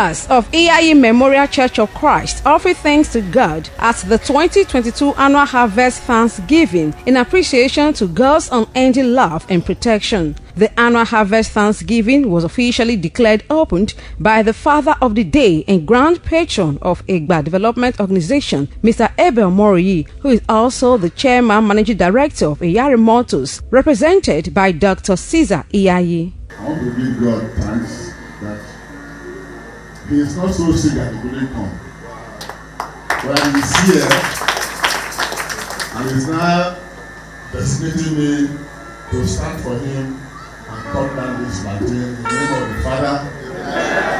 Members of Iyayi Memorial Church of Christ offer thanks to God at the 2022 Annual Harvest Thanksgiving in appreciation to God's unending love and protection. The annual Harvest Thanksgiving was officially declared opened by the father of the day and grand patron of Egba Development Organization, Mr. Abel Moriyi, who is also the chairman managing director of Eyari Motors, represented by Dr. Caesar Iyayi. I want to give God thanks that He is not so sick that He couldn't come. But He's here and He's now designating me to stand for Him and cut down this mountain in the name of the Father,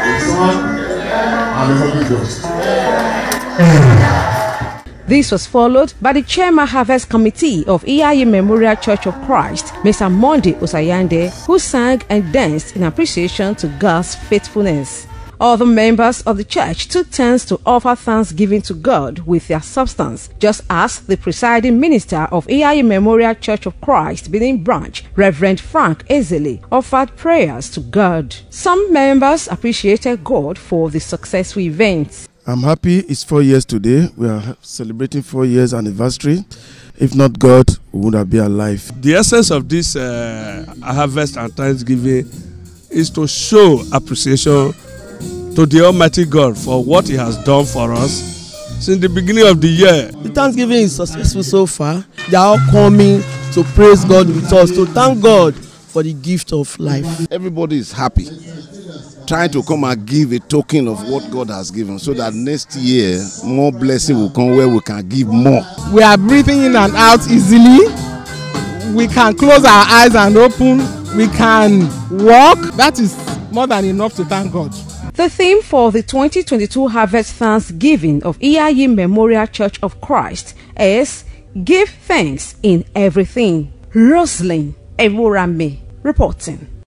the Son, and the Holy Ghost. This was followed by the Chairman Harvest Committee of Iyayi Memorial Church of Christ, Mr. Monday Osayande, who sang and danced in appreciation to God's faithfulness. Other members of the church took turns to offer thanksgiving to God with their substance, just as the presiding minister of Iyayi Memorial Church of Christ, Benin Branch, Reverend Frank Ezeli, offered prayers to God. Some members appreciated God for the successful event. I'm happy it's four years today. We are celebrating four years anniversary. If not God, we would have been alive. The essence of this uh, harvest and thanksgiving is to show appreciation to the Almighty God for what He has done for us since the beginning of the year. The Thanksgiving is successful so far. They are all coming to praise God with us, to thank God for the gift of life. Everybody is happy, trying to come and give a token of what God has given so that next year more blessing will come where we can give more. We are breathing in and out easily. We can close our eyes and open. We can walk. That is more than enough to thank God. The theme for the 2022 Harvest Thanksgiving of Iyayi Memorial Church of Christ is Give Thanks in Everything. Roseline Ebhoramen reporting.